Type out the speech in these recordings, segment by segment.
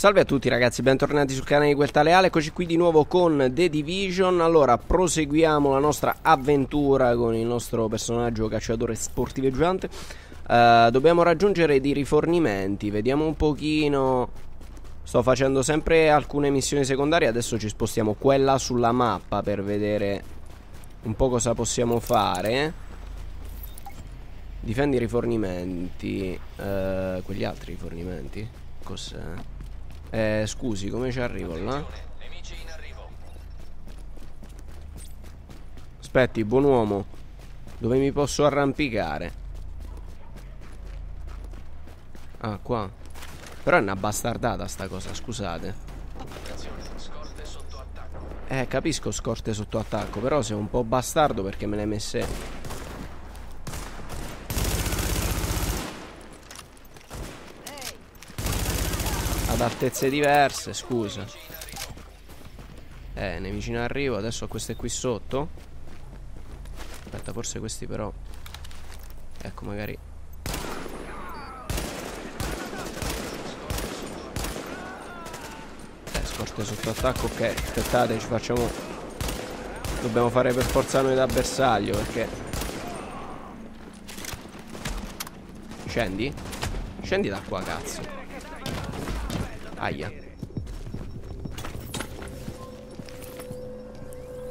Salve a tutti ragazzi, bentornati sul canale di Guelta Leale, eccoci qui di nuovo con The Division. Allora, proseguiamo la nostra avventura con il nostro personaggio cacciatore sportiveggiante uh, Dobbiamo raggiungere dei rifornimenti, vediamo un pochino. Sto facendo sempre alcune missioni secondarie, adesso ci spostiamo quella sulla mappa per vedere un po' cosa possiamo fare. Difendi i rifornimenti, uh, quegli altri rifornimenti, cos'è? Eh, scusi, come ci arrivo là? Aspetti, buon uomo. Dove mi posso arrampicare? Ah, qua. Però è una bastardata sta cosa, scusate. Eh, capisco scorte sotto attacco, però sei un po' bastardo perché me le hai messe ad altezze diverse, scusa. Eh, ne vicino arrivo, adesso ho queste qui sotto. Aspetta, forse questi però... Ecco, magari... Eh, scorte sotto attacco, ok. Aspettate, ci facciamo... Dobbiamo fare per forza noi da bersaglio, perché... Scendi? Scendi da qua, cazzo. Aia.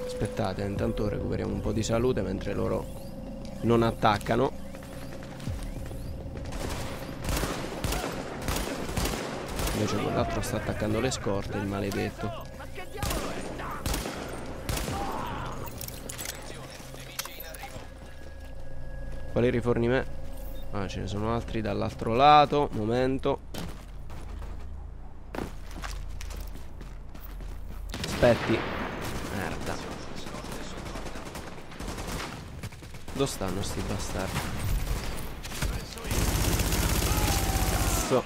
Aspettate, intanto recuperiamo un po' di salute mentre loro non attaccano. Invece quell'altro sta attaccando le scorte, il maledetto. Quali rifornimenti? Ah, ce ne sono altri dall'altro lato. Momento. Aspetti. Merda. Dove stanno sti bastardi? Cazzo.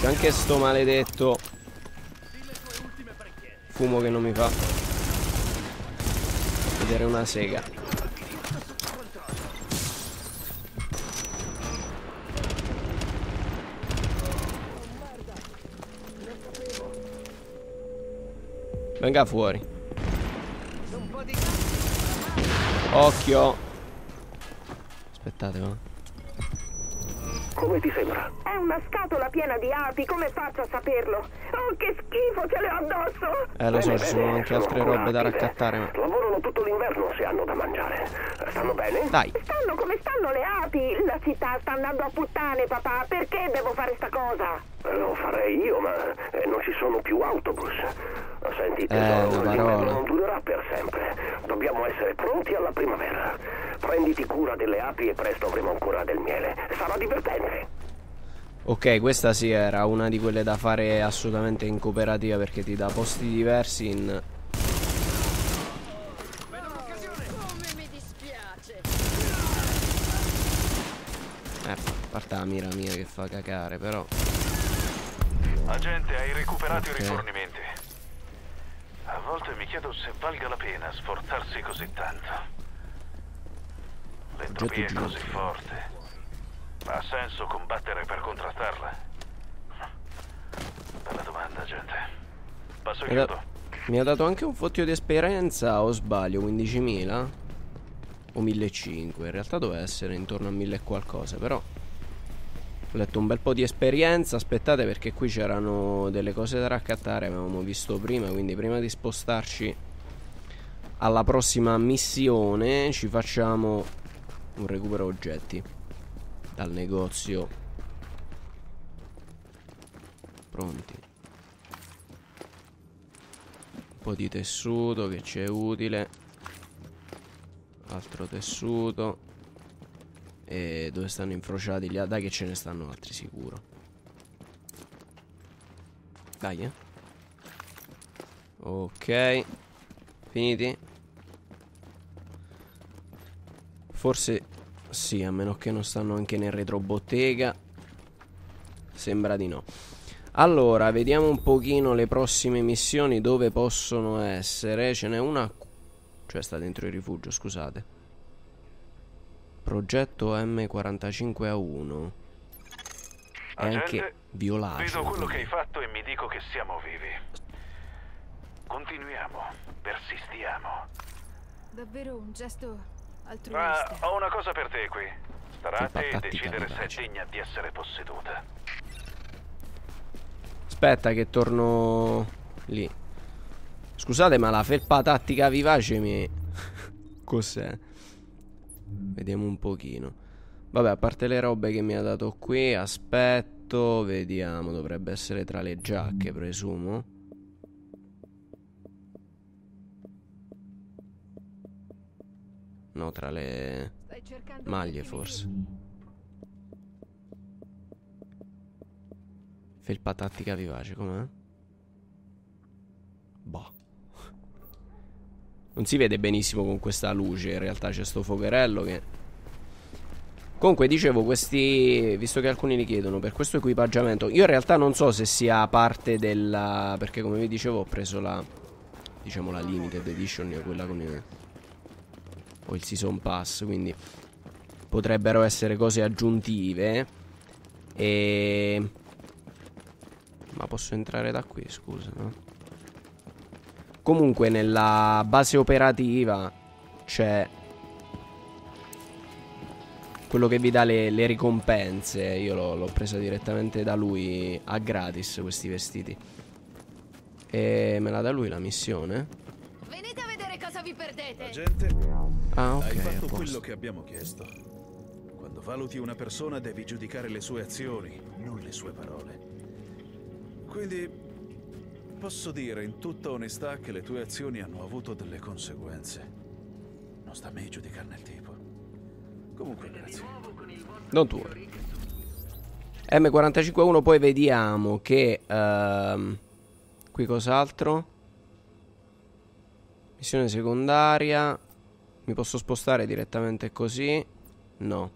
C'è anche sto maledetto Fumo che non mi fa Vedere una sega Venga fuori. Occhio. Aspettate, ma. Come ti sembra? È una scatola piena di api, come faccio a saperlo? Oh, che schifo, ce le ho addosso! Eh, lo so, ci sono anche altre robe da raccattare, ma... Lavorano tutto l'inverno se hanno da mangiare. Stanno bene? Dai. Come stanno le api. La città sta andando a puttane, papà. Perché devo fare sta cosa? Lo farei io, ma eh, non ci sono più autobus. Senti, eh, tesoro, eh, non durerà per sempre. Dobbiamo essere pronti alla primavera. Prenditi cura delle api e presto avremo ancora del miele. Sarà divertente. Ok, questa sì era una di quelle da fare assolutamente in cooperativa perché ti dà posti diversi in... Eh, a parte la mira mia che fa cacare, però... Agente, hai recuperato okay. i rifornimenti. A volte mi chiedo se valga la pena sforzarsi così tanto. L'entropia è così forte. Ha senso combattere per contrastarla? Bella domanda, gente. Passo da mi ha dato anche un fottio di esperienza, o sbaglio, 15.000? O 1.500? In realtà doveva essere intorno a 1.000 e qualcosa, però... Ho letto un bel po' di esperienza, aspettate perché qui c'erano delle cose da raccattare, avevamo visto prima, quindi prima di spostarci alla prossima missione ci facciamo un recupero oggetti dal negozio. Pronti. Un po' di tessuto che ci è utile. Altro tessuto. E dove stanno infrociati gli altri? Dai che ce ne stanno altri sicuro. Dai, eh. Ok. Finiti? Forse sì, a meno che non stanno anche nel retrobottega. Sembra di no. Allora, vediamo un pochino le prossime missioni dove possono essere. Ce n'è una... Cioè sta dentro il rifugio, scusate. Progetto M45A1. È anche violato. Vedo quello che hai fatto e mi dico che siamo vivi. Continuiamo, persistiamo. Davvero un gesto Ma altruista. ho una cosa per te qui. Starà a te tattica decidere se è degna di essere posseduta. Aspetta che torno lì. Scusate, ma la felpa tattica vivace mi... Cos'è? Vediamo un pochino. Vabbè, a parte le robe che mi ha dato qui, aspetto, vediamo, dovrebbe essere tra le giacche, presumo. No, tra le maglie forse. Felpa tattica vivace, com'è? Boh. Non si vede benissimo con questa luce, in realtà c'è sto focherello che... Comunque dicevo, questi... Visto che alcuni li chiedono, per questo equipaggiamento... Io in realtà non so se sia parte della... Perché come vi dicevo ho preso la... Diciamo la limited edition, quella con il... O il season pass, quindi... Potrebbero essere cose aggiuntive. E... Ma posso entrare da qui, scusa, no? Comunque nella base operativa c'è quello che vi dà le, le ricompense. Io l'ho, l'ho presa direttamente da lui a gratis questi vestiti. E me la dà lui la missione? Venite a vedere cosa vi perdete. Agente, Ah, ok. hai fatto quello che abbiamo chiesto. Quando valuti una persona devi giudicare le sue azioni, non le sue parole. Quindi posso dire in tutta onestà che le tue azioni hanno avuto delle conseguenze. Non sta a me giudicarne il tipo. Comunque, grazie. Non tu. M45-1 poi vediamo che... ehm, qui cos'altro? Missione secondaria. Mi posso spostare direttamente così? No.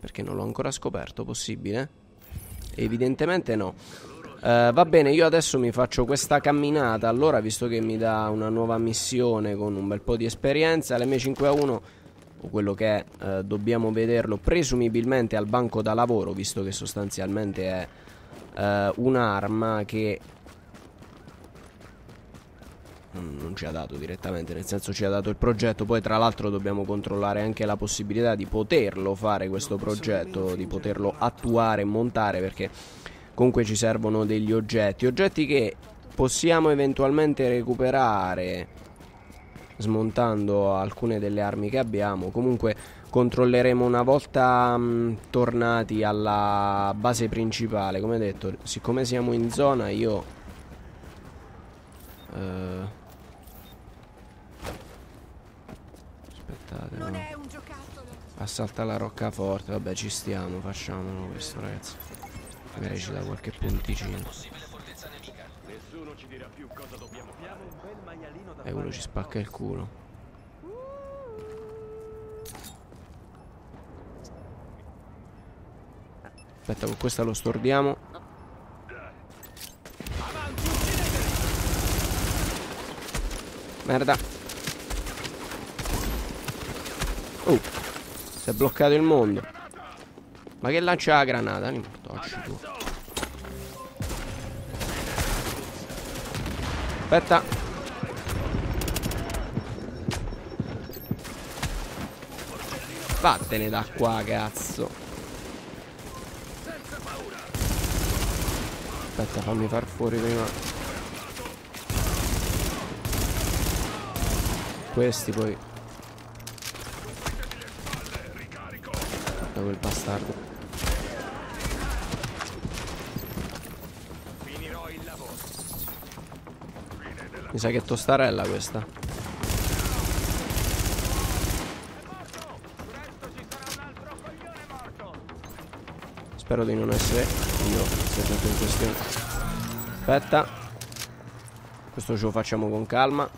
Perché non l'ho ancora scoperto, possibile? Evidentemente no. Eh, va bene, io adesso mi faccio questa camminata. Allora, visto che mi dà una nuova missione con un bel po' di esperienza, l'M5A1 o quello che è, eh, dobbiamo vederlo presumibilmente al banco da lavoro, visto che sostanzialmente è eh, un'arma che non non ci ha dato direttamente, nel senso ci ha dato il progetto, poi tra l'altro dobbiamo controllare anche la possibilità di poterlo fare questo progetto, di poterlo attuare e montare perché comunque ci servono degli oggetti, oggetti che possiamo eventualmente recuperare smontando alcune delle armi che abbiamo. Comunque controlleremo una volta mh, tornati alla base principale. Come detto, siccome siamo in zona, io. eh, Aspettate, Non no. è un giocattolo. Assalta la roccaforte. Vabbè, ci stiamo, facciamolo questo, ragazzi. Magari ci dà qualche punticino. E uno ci spacca il culo. Aspetta, con questa lo stordiamo. Merda. Oh, si è bloccato il mondo. Ma che lancia la granata? Li mortocci tu. Aspetta. Vattene da qua, cazzo. Aspetta, fammi far fuori prima. Questi poi. Da quel bastardo. Mi sa che è tostarella questa. Spero di non essere io soggetto in questione. Aspetta. Questo ce lo facciamo con calma.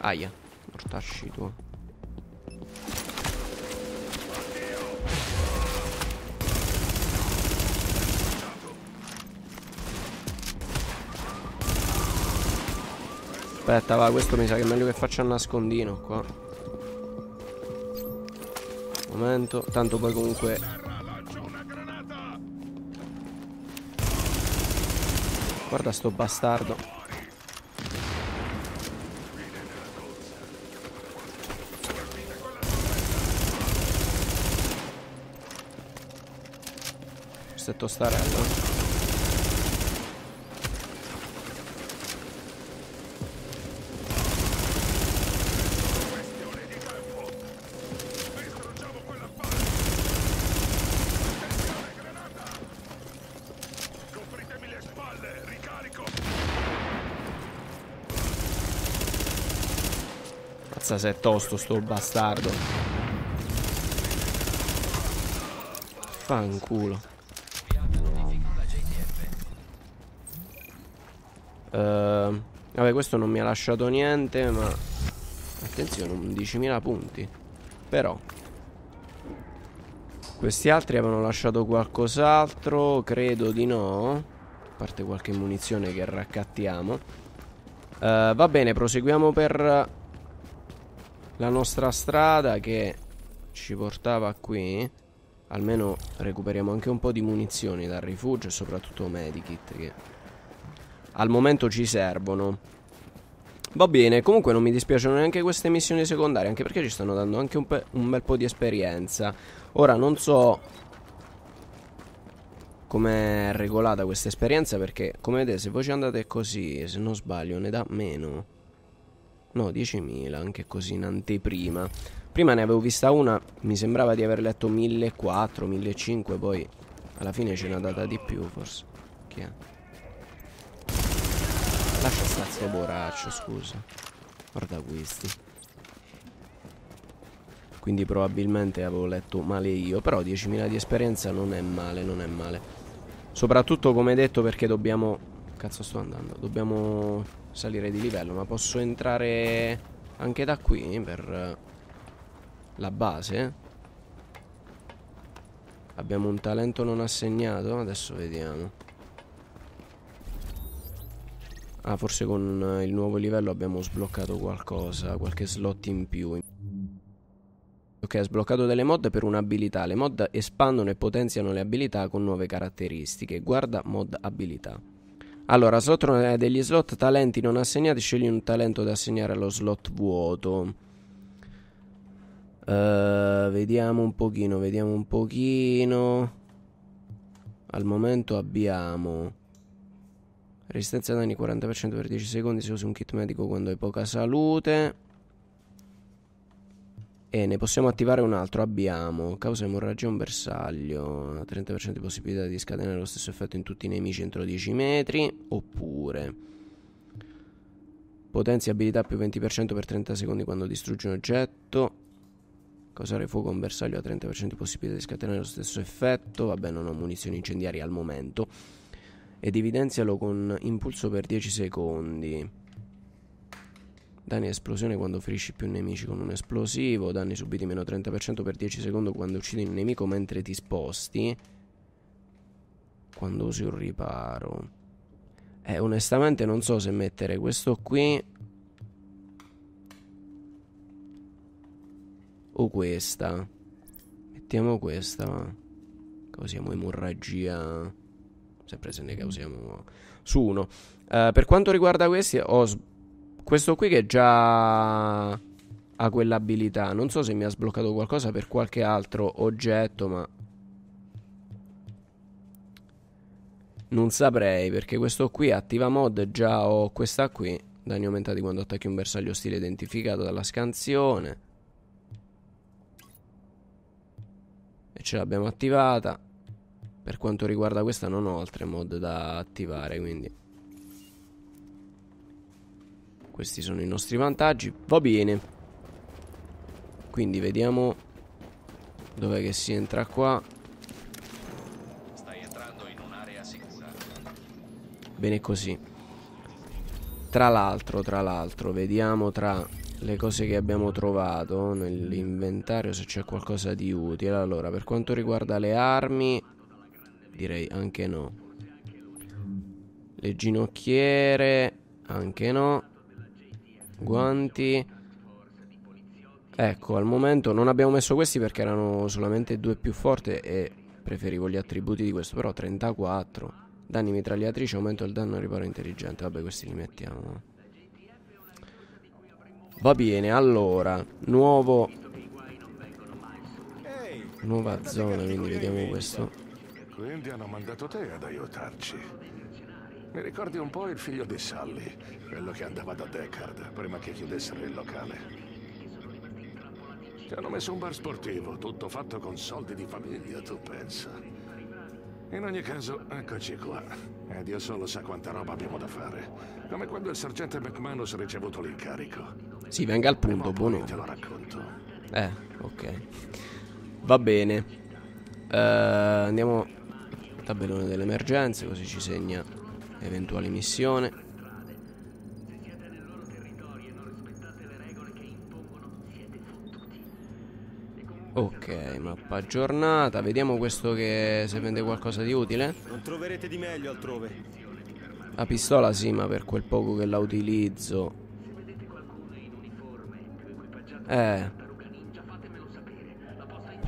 Aia. Mortacci tu. Aspetta, va, questo mi sa che è meglio che faccia un nascondino qua. Momento, tanto poi comunque Guarda sto bastardo. Questo è tostarello. Mazza se è tosto sto bastardo. Fanculo. Uh, vabbè, questo non mi ha lasciato niente, ma... Attenzione, 11.000 punti. Però... Questi altri avevano lasciato qualcos'altro? Credo di no. A parte qualche munizione che raccattiamo. Uh, va bene, proseguiamo per la nostra strada che ci portava qui. Almeno recuperiamo anche un po' di munizioni dal rifugio e soprattutto medikit che al momento ci servono. Va bene, comunque non mi dispiacciono neanche queste missioni secondarie, anche perché ci stanno dando anche un, un bel po' di esperienza. Ora non so come è regolata questa esperienza perché, come vedete, se voi ci andate così, se non sbaglio, ne dà meno. No, 10.000, anche così in anteprima. Prima ne avevo vista una, mi sembrava di aver letto 1.400, 1.500, poi alla fine ce n'ha data di più forse. Chi è? Lascia stazio boraccio, scusa. Guarda questi. Quindi probabilmente avevo letto male io, però 10.000 di esperienza non è male, non è male. Soprattutto come detto perché dobbiamo... Cazzo sto andando? Dobbiamo salire di livello Ma posso entrare anche da qui per la base Abbiamo un talento non assegnato Adesso vediamo Ah forse con il nuovo livello abbiamo sbloccato qualcosa Qualche slot in più Ok, ha sbloccato delle mod per un'abilità. Le mod espandono e potenziano le abilità con nuove caratteristiche. Guarda mod abilità. Allora, slot degli slot talenti non assegnati, scegli un talento da assegnare allo slot vuoto. Uh, vediamo un pochino, vediamo un pochino. Al momento abbiamo resistenza danni 40% per 10 secondi se usi un kit medico quando hai poca salute. E ne possiamo attivare un altro. Abbiamo causa emorragia un bersaglio. 30% di possibilità di scatenare lo stesso effetto in tutti i nemici entro 10 metri. Oppure potenzia abilità più 20% per 30 secondi quando distruggi un oggetto. Causare fuoco a un bersaglio a 30% di possibilità di scatenare lo stesso effetto. Vabbè, non ho munizioni incendiarie al momento. Ed evidenzialo con impulso per 10 secondi. Danni esplosione quando ferisci più nemici con un esplosivo. Danni subiti meno 30% per 10 secondi quando uccidi un nemico mentre ti sposti. Quando usi un riparo. Eh, onestamente non so se mettere questo qui. O questa. Mettiamo questa. Causiamo emorragia. Sempre se ne causiamo su uno. Uh, per quanto riguarda questi, ho sbagliato questo qui che già ha quell'abilità. Non so se mi ha sbloccato qualcosa per qualche altro oggetto, ma... Non saprei, perché questo qui attiva mod, già ho questa qui. Danni aumentati quando attacchi un bersaglio stile identificato dalla scansione. E ce l'abbiamo attivata. Per quanto riguarda questa non ho altre mod da attivare, quindi... Questi sono i nostri vantaggi. Va bene. Quindi vediamo dov'è che si entra qua. Stai entrando in un'area sicura. Bene così. Tra l'altro, tra l'altro, vediamo tra le cose che abbiamo trovato nell'inventario se c'è qualcosa di utile. Allora, per quanto riguarda le armi, direi anche no. Le ginocchiere, anche no. Guanti. Ecco, al momento non abbiamo messo questi perché erano solamente due più forti e preferivo gli attributi di questo, però 34. Danni mitragliatrici, aumento il danno riparo intelligente. Vabbè, questi li mettiamo. Va bene, allora, nuovo nuova zona, quindi vediamo questo. Quindi hanno mandato te ad aiutarci. Mi ricordi un po' il figlio di Sally, quello che andava da Deckard prima che chiudessero il locale. Ti hanno messo un bar sportivo, tutto fatto con soldi di famiglia, tu pensa. In ogni caso, eccoci qua. E Dio solo sa quanta roba abbiamo da fare. Come quando il sergente McManus ha ricevuto l'incarico. Sì, venga al punto, buono. Te lo racconto. Eh, ok. Va bene. Eh, andiamo tabellone delle emergenze, così ci segna eventuali missioni. Ok, mappa aggiornata. Vediamo questo che se vende qualcosa di utile. Non troverete di meglio altrove. La pistola sì, ma per quel poco che la utilizzo. Eh.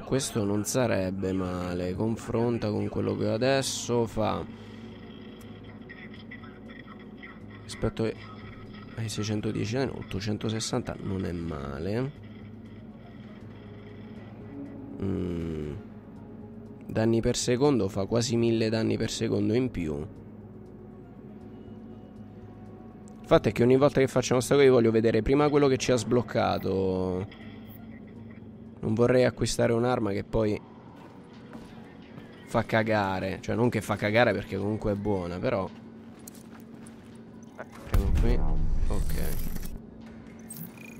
Questo non sarebbe male. Confronta con quello che adesso. Fa. Rispetto ai- ai 610 anni, 860 non è male. Mm. Danni per secondo fa quasi 1000 danni per secondo in più. Il fatto è che ogni volta che facciamo sta cosa io voglio vedere prima quello che ci ha sbloccato. Non vorrei acquistare un'arma che poi fa cagare. Cioè non che fa cagare perché comunque è buona, però... Qui. Ok.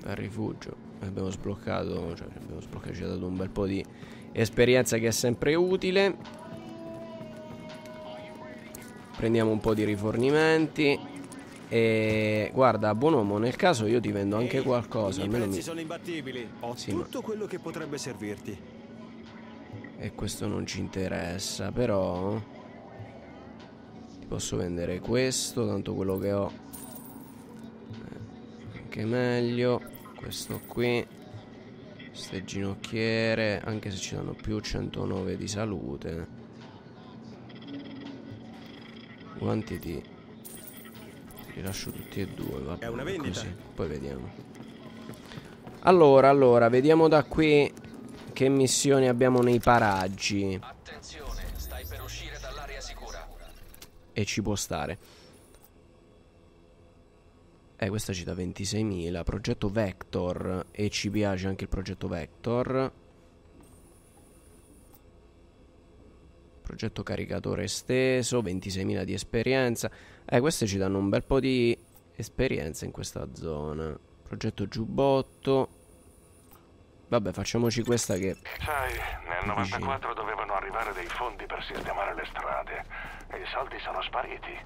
Al rifugio. Abbiamo sbloccato, cioè abbiamo sbloccato, ci ha dato un bel po' di esperienza che è sempre utile. Prendiamo un po' di rifornimenti. E guarda, buon uomo, nel caso io ti vendo anche Ehi, qualcosa. I miei Almeno prezzi mi... sono imbattibili. Ho Sì, ma- tutto quello che potrebbe servirti. E questo non ci interessa, però ti posso vendere questo, tanto quello che ho anche meglio. Questo qui, queste ginocchiere, anche se ci danno più 109 di salute. Guanti ti, ti rilascio tutti e due, va È una bene vendita. così. Poi vediamo. Allora, allora, vediamo da qui che missioni abbiamo nei paraggi. Attenzione, stai per uscire dall'area sicura. E ci può stare. Eh, questa ci dà 26.000. Progetto Vector. E ci piace anche il progetto Vector. Progetto caricatore esteso. 26.000 di esperienza. Eh, queste ci danno un bel po' di esperienza in questa zona. Progetto giubbotto. Vabbè, facciamoci questa che... Sai, nel 94 dovevano arrivare dei fondi per sistemare le strade e i soldi sono spariti.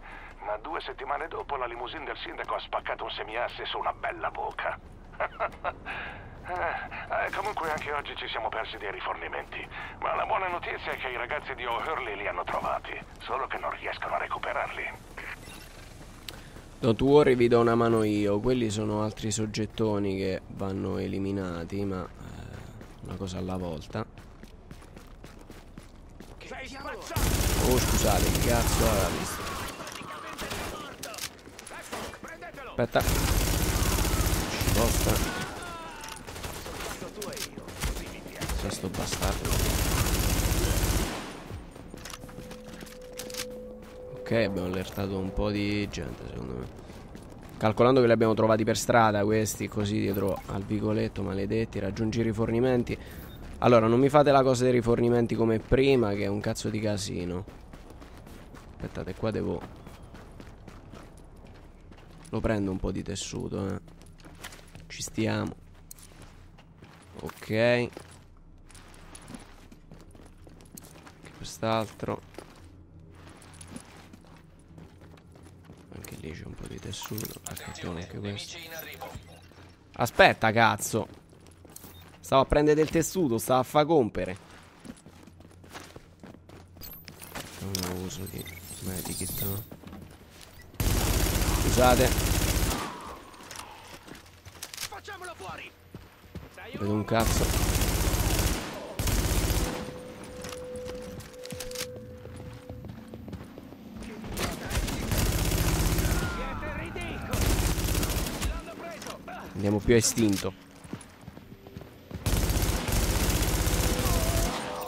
Ma due settimane dopo la limousine del sindaco ha spaccato un semiasse su una bella boca. Eh, eh, comunque anche oggi ci siamo persi dei rifornimenti. Ma la buona notizia è che i ragazzi di O'Hurley li hanno trovati, solo che non riescono a recuperarli. Don't worry, vi do una mano io. Quelli sono altri soggettoni che vanno eliminati, ma eh, una cosa alla volta. Oh, scusate, che cazzo aveva visto? Aspetta. Ci posta. C'è sto bastardo. Ok, abbiamo allertato un po' di gente, secondo me. Calcolando che li abbiamo trovati per strada questi, così dietro al vicoletto, maledetti, raggiungi i rifornimenti. Allora, non mi fate la cosa dei rifornimenti come prima, che è un cazzo di casino. Aspettate, qua devo... Lo prendo un po' di tessuto, eh. Ci stiamo. Ok. Quest'altro. Anche lì c'è un po' di tessuto. Attenzione, anche questo. Aspetta, cazzo. Stavo a prendere del tessuto, stavo a fa compere. Non uso di medikit. no? Scusate. Vedo un cazzo. Andiamo più a istinto.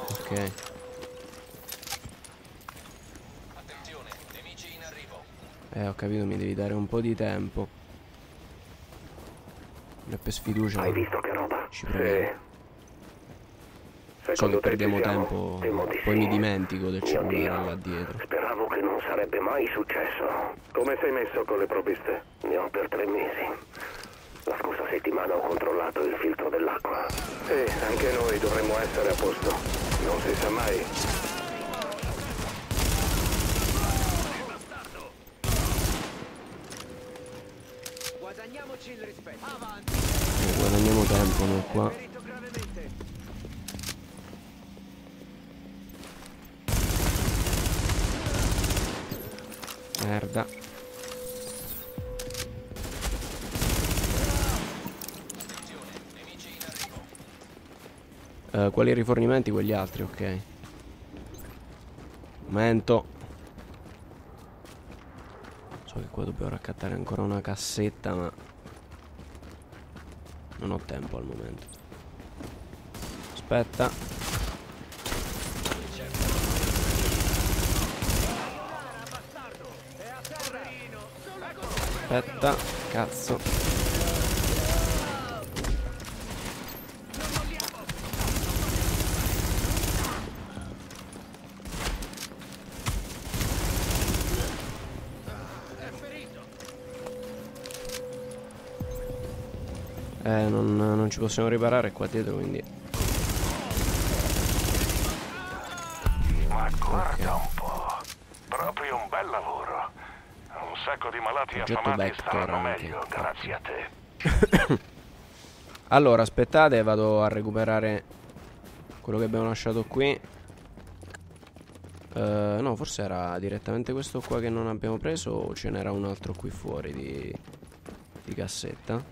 Ok. Attenzione, nemici in arrivo. Eh, ho capito, mi devi dare un po' di tempo. Non è per sfiducia. Hai visto che roba? Ci proviamo. Sì. So che perdiamo tempo, di poi sì. mi dimentico del cellulare là dietro. Speravo che non sarebbe mai successo. Come sei messo con le provviste? Ne ho per tre mesi. La scorsa settimana ho controllato il filtro dell'acqua. Sì, anche noi dovremmo essere a posto. Non si sa mai. Eh, guadagniamo tempo noi qua. Merda. Eh, quali rifornimenti? Quegli altri, ok. Momento. So che qua dobbiamo raccattare ancora una cassetta, ma non ho tempo al momento. Aspetta. Aspetta, cazzo. Non, non ci possiamo riparare qua dietro, quindi... Ma guarda un po'. Proprio un bel lavoro. Un sacco di malati Oggetto affamati Vector staranno anche. meglio, grazie a te. Allora, aspettate, vado a recuperare quello che abbiamo lasciato qui. Eh, no, forse era direttamente questo qua che non abbiamo preso o ce n'era un altro qui fuori di, di cassetta?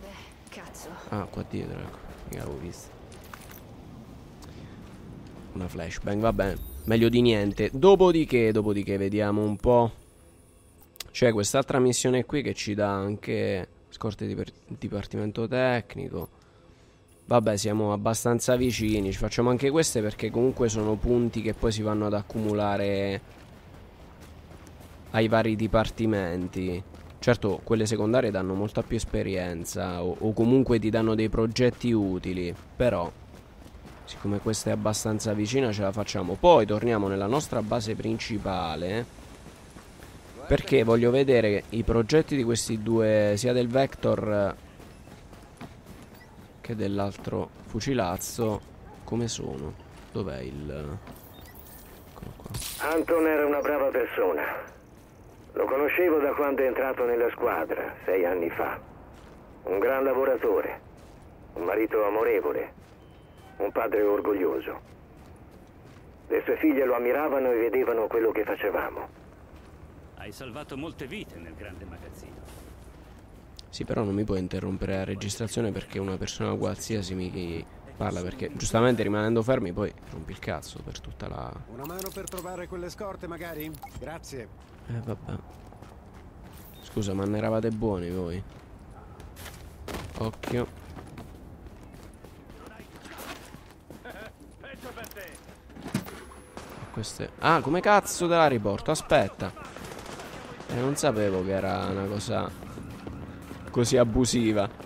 Beh, cazzo. Ah, qua dietro, ecco. Mica l'avevo visto. Una flashbang, va bene. Meglio di niente. Dopodiché, dopodiché, vediamo un po'. C'è quest'altra missione qui che ci dà anche scorte di dipartimento tecnico. Vabbè, siamo abbastanza vicini. Ci facciamo anche queste perché comunque sono punti che poi si vanno ad accumulare ai vari dipartimenti. Certo, quelle secondarie danno molta più esperienza o, o comunque ti danno dei progetti utili, però siccome questa è abbastanza vicina ce la facciamo. Poi torniamo nella nostra base principale perché voglio vedere i progetti di questi due, sia del Vector che dell'altro fucilazzo, come sono. Dov'è il... Qua. Anton era una brava persona. Lo conoscevo da quando è entrato nella squadra, sei anni fa. Un gran lavoratore, un marito amorevole, un padre orgoglioso. Le sue figlie lo ammiravano e vedevano quello che facevamo. Hai salvato molte vite nel grande magazzino. Sì, però non mi puoi interrompere la registrazione perché una persona qualsiasi mi parla perché giustamente rimanendo fermi poi rompi il cazzo per tutta la... Una mano per trovare quelle scorte, magari? Grazie. Eh vabbè. Scusa, ma ne eravate buoni voi? Occhio. Queste... Ah, come cazzo te la riporto? Aspetta. Eh, non sapevo che era una cosa così abusiva.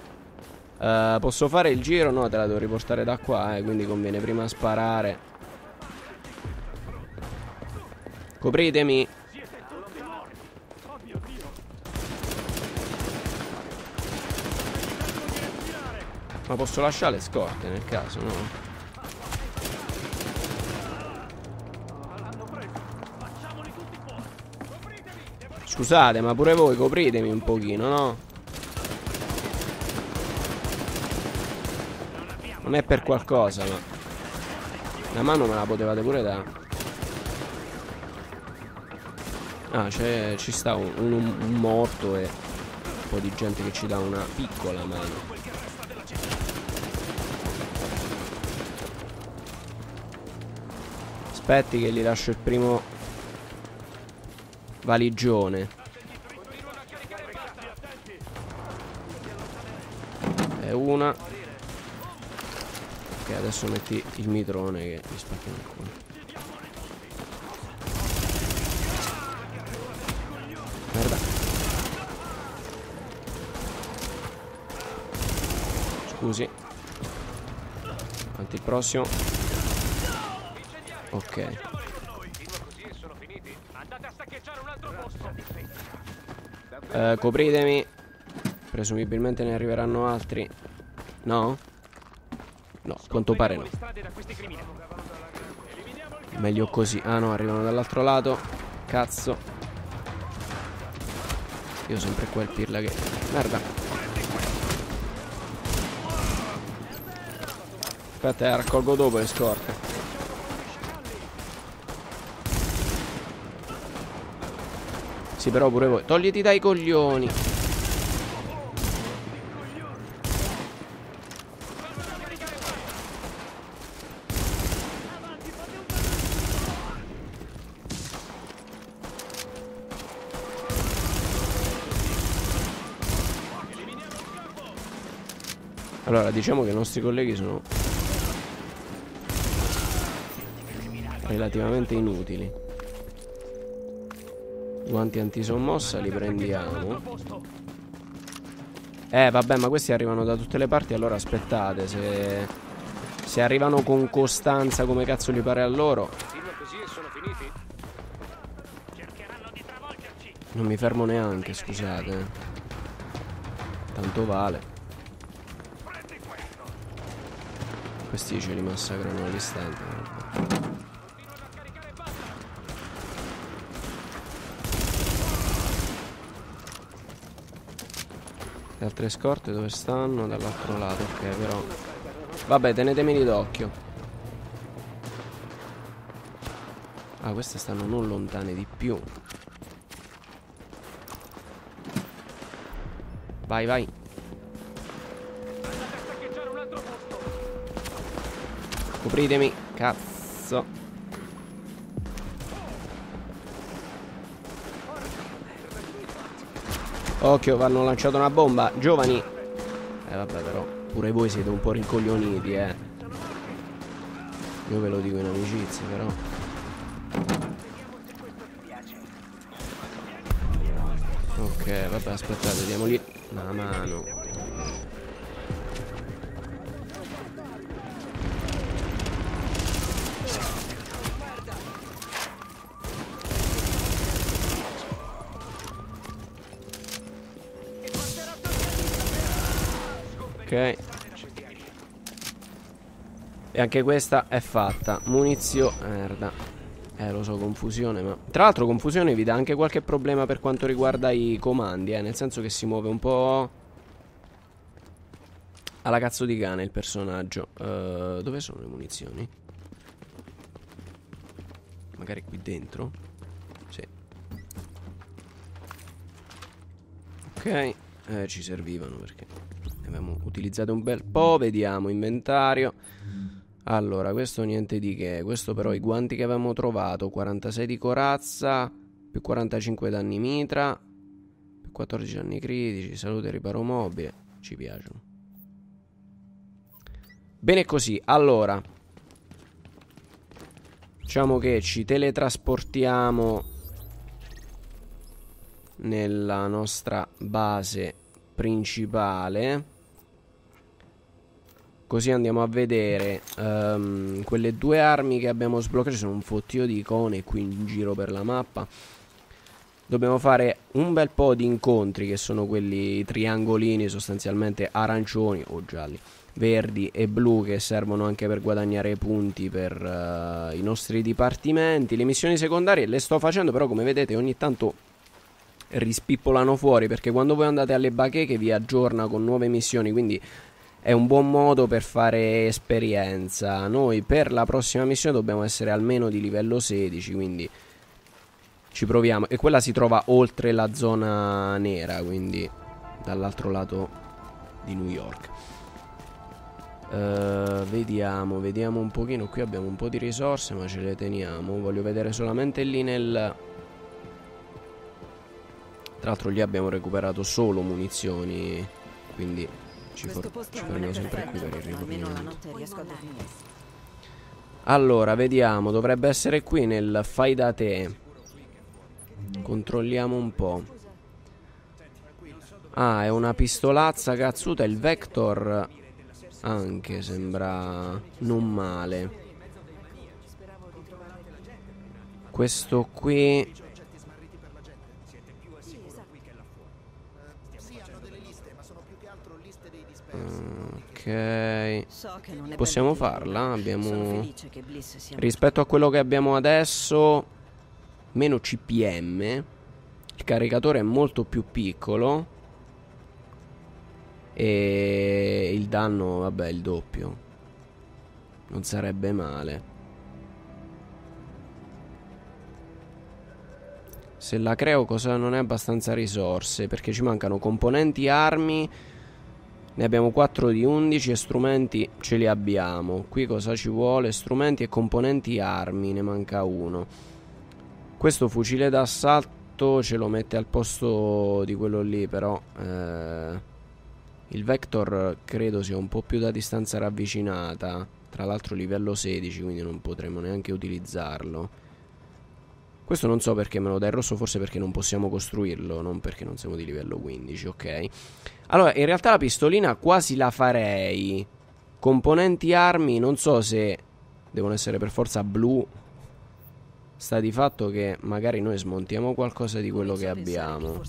Eh, posso fare il giro? No, te la devo riportare da qua, eh, quindi conviene prima sparare. Copritemi. Ma posso lasciare le scorte nel caso, no? Scusate, ma pure voi copritemi un pochino, no? Non è per qualcosa, ma... La mano me la potevate pure dare. Ah, c'è, ci sta un, un- un morto e... po' di gente che ci dà una piccola mano. Aspetti che gli lascio il primo valigione. E una. Ok, adesso metti il mitrone che mi spacca il culo. Merda. Scusi. Avanti il prossimo. Ok. Eh, copritemi. Presumibilmente ne arriveranno altri. No? Quanto pare no. Meglio così. Ah no, arrivano dall'altro lato. Cazzo. Io sempre quel pirla che... Merda. Aspetta, eh, raccolgo dopo le scorte. Sì, però pure voi. Togliti dai coglioni. Allora, diciamo che i nostri colleghi sono relativamente inutili. Guanti antisommossa li prendiamo. Eh, vabbè, ma questi arrivano da tutte le parti, allora aspettate, se... Se arrivano con costanza come cazzo gli pare a loro... Non mi fermo neanche, scusate. Tanto vale. Questi ce li massacrano all'istante. Le altre scorte dove stanno? Dall'altro lato, ok, però. Vabbè, tenetemeli d'occhio. Ah, queste stanno non lontane di più. Vai, vai. Copritemi, cazzo. Occhio, hanno lanciato una bomba. Giovani. Eh vabbè però, pure voi siete un po' rincoglioniti, eh. Io ve lo dico in amicizia, però. Ok, vabbè, aspettate, diamogli una mano. Ok. E anche questa è fatta. Munizio. Merda. Eh, lo so, confusione, ma... Tra l'altro confusione vi dà anche qualche problema per quanto riguarda i comandi, eh. Nel senso che si muove un po'... Alla cazzo di cane il personaggio. Uh, dove sono le munizioni? Magari qui dentro? Sì. Ok. Eh, ci servivano perché abbiamo utilizzato un bel po', vediamo inventario. Allora, questo niente di che, questo però i guanti che avevamo trovato, 46 di corazza, più 45 danni mitra, più 14 danni critici, salute e riparo mobile, ci piacciono. Bene così, allora, diciamo che ci teletrasportiamo nella nostra base principale Così andiamo a vedere um, quelle due armi che abbiamo sbloccato. Ci sono un fottio di icone qui in giro per la mappa. Dobbiamo fare un bel po' di incontri che sono quelli triangolini sostanzialmente arancioni o gialli, verdi e blu che servono anche per guadagnare punti per uh, i nostri dipartimenti. Le missioni secondarie le sto facendo però come vedete ogni tanto rispippolano fuori perché quando voi andate alle bacheche vi aggiorna con nuove missioni quindi è un buon modo per fare esperienza. Noi per la prossima missione dobbiamo essere almeno di livello 16, quindi ci proviamo. E quella si trova oltre la zona nera, quindi dall'altro lato di New York. Uh, vediamo, vediamo un pochino. Qui abbiamo un po' di risorse, ma ce le teniamo. Voglio vedere solamente lì nel. Tra l'altro, lì abbiamo recuperato solo munizioni. Quindi ci, fermiamo sempre qui per il rifornimento. Allora, vediamo. Dovrebbe essere qui nel fai da te. Controlliamo un po'. Ah, è una pistolazza cazzuta. Il Vector anche sembra non male. Questo qui Ok Possiamo farla Abbiamo Rispetto a quello che abbiamo adesso Meno CPM Il caricatore è molto più piccolo e il danno, vabbè, il doppio. Non sarebbe male. Se la creo cosa non è abbastanza risorse perché ci mancano componenti armi. Ne abbiamo 4 di 11 e strumenti ce li abbiamo. Qui cosa ci vuole? Strumenti e componenti armi, ne manca uno. Questo fucile d'assalto ce lo mette al posto di quello lì, però eh il Vector credo sia un po' più da distanza ravvicinata, tra l'altro livello 16, quindi non potremo neanche utilizzarlo. Questo non so perché me lo dai rosso, forse perché non possiamo costruirlo, non perché non siamo di livello 15, ok? Allora, in realtà la pistolina quasi la farei. Componenti armi, non so se devono essere per forza blu. Sta di fatto che magari noi smontiamo qualcosa di quello che abbiamo.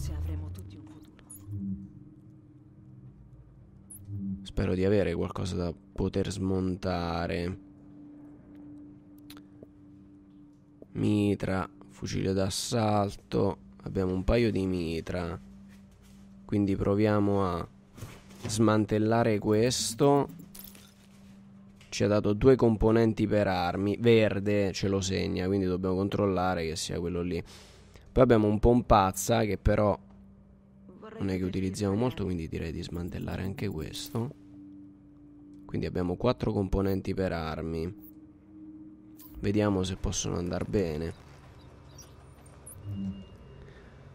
Spero di avere qualcosa da poter smontare. Mitra, fucile d'assalto. Abbiamo un paio di mitra. Quindi proviamo a smantellare questo. Ci ha dato due componenti per armi. Verde ce lo segna, quindi dobbiamo controllare che sia quello lì. Poi abbiamo un pompazza che però non è che utilizziamo molto, quindi direi di smantellare anche questo. Quindi abbiamo quattro componenti per armi. Vediamo se possono andare bene.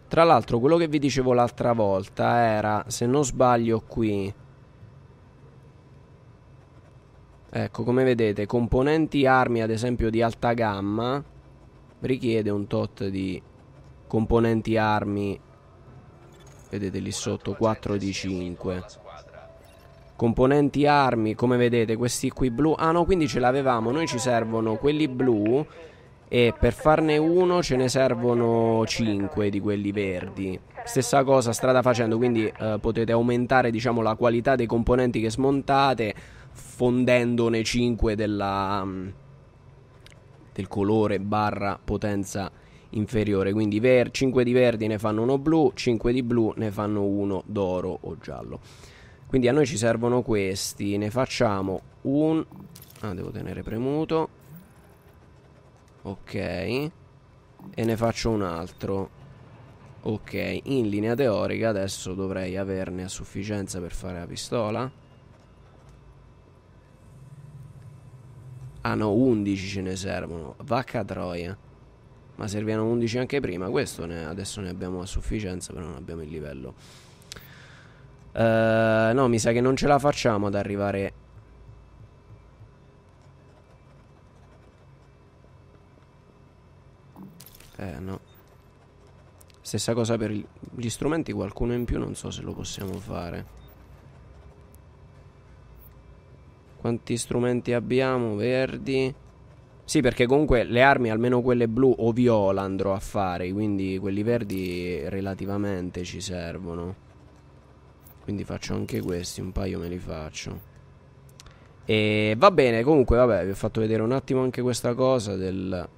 Tra l'altro quello che vi dicevo l'altra volta era, se non sbaglio qui... Ecco, come vedete, componenti armi ad esempio di alta gamma richiede un tot di componenti armi vedete lì sotto 4 di 5 componenti armi come vedete questi qui blu ah no quindi ce l'avevamo noi ci servono quelli blu e per farne uno ce ne servono 5 di quelli verdi stessa cosa strada facendo quindi eh, potete aumentare diciamo la qualità dei componenti che smontate fondendone 5 della, mm, del colore barra potenza inferiore quindi ver 5 di verdi ne fanno uno blu 5 di blu ne fanno uno d'oro o giallo quindi a noi ci servono questi. Ne facciamo un... Ah, devo tenere premuto. Ok. E ne faccio un altro. Ok, in linea teorica adesso dovrei averne a sufficienza per fare la pistola. Ah no, 11 ce ne servono. Vacca troia. Ma servivano 11 anche prima. Questo ne, adesso ne abbiamo a sufficienza, però non abbiamo il livello. Uh, no, mi sa che non ce la facciamo ad arrivare. Eh, no. Stessa cosa per gli strumenti, qualcuno in più, non so se lo possiamo fare. Quanti strumenti abbiamo? Verdi. Sì, perché comunque le armi, almeno quelle blu o viola, andrò a fare. Quindi quelli verdi relativamente ci servono. Quindi faccio anche questi, un paio me li faccio. E va bene, comunque vabbè, vi ho fatto vedere un attimo anche questa cosa del...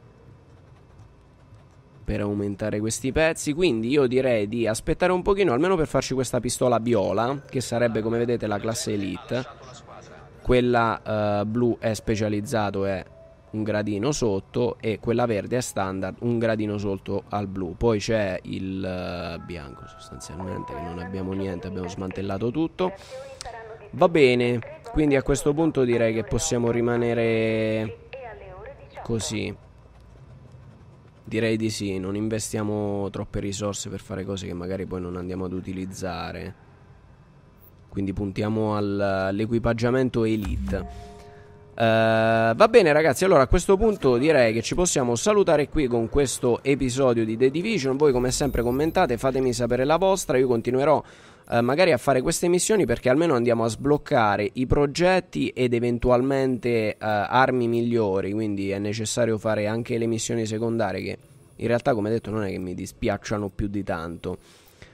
Per aumentare questi pezzi, quindi io direi di aspettare un pochino, almeno per farci questa pistola viola, che sarebbe come vedete la classe Elite. Quella uh, blu è specializzato, è un gradino sotto e quella verde è standard un gradino sotto al blu. Poi c'è il eh, bianco sostanzialmente che non abbiamo niente abbiamo smantellato tutto. Va bene quindi a questo punto direi che possiamo rimanere così direi di sì non investiamo troppe risorse per fare cose che magari poi non andiamo ad utilizzare. Quindi puntiamo al- all'equipaggiamento elite. Uh, va bene ragazzi, allora a questo punto direi che ci possiamo salutare qui con questo episodio di The Division. Voi come sempre commentate, fatemi sapere la vostra, io continuerò uh, magari a fare queste missioni perché almeno andiamo a sbloccare i progetti ed eventualmente uh, armi migliori, quindi è necessario fare anche le missioni secondarie che in realtà come detto non è che mi dispiacciono più di tanto.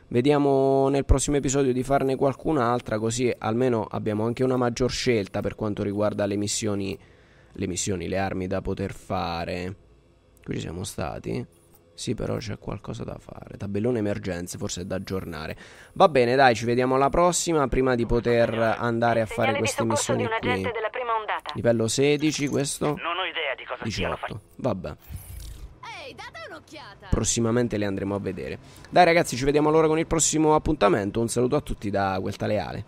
Vediamo nel prossimo episodio di farne qualcun'altra, così almeno abbiamo anche una maggior scelta per quanto riguarda le missioni, le missioni, le armi da poter fare. Qui ci siamo stati? Sì, però c'è qualcosa da fare. Tabellone emergenze, forse è da aggiornare. Va bene, dai, ci vediamo alla prossima. Prima di poter andare a fare queste missioni qui. Livello 16, questo? Non ho idea di cosa stiano 18. Vabbè. Prossimamente le andremo a vedere. Dai ragazzi, ci vediamo allora con il prossimo appuntamento. Un saluto a tutti da quel tale Ale.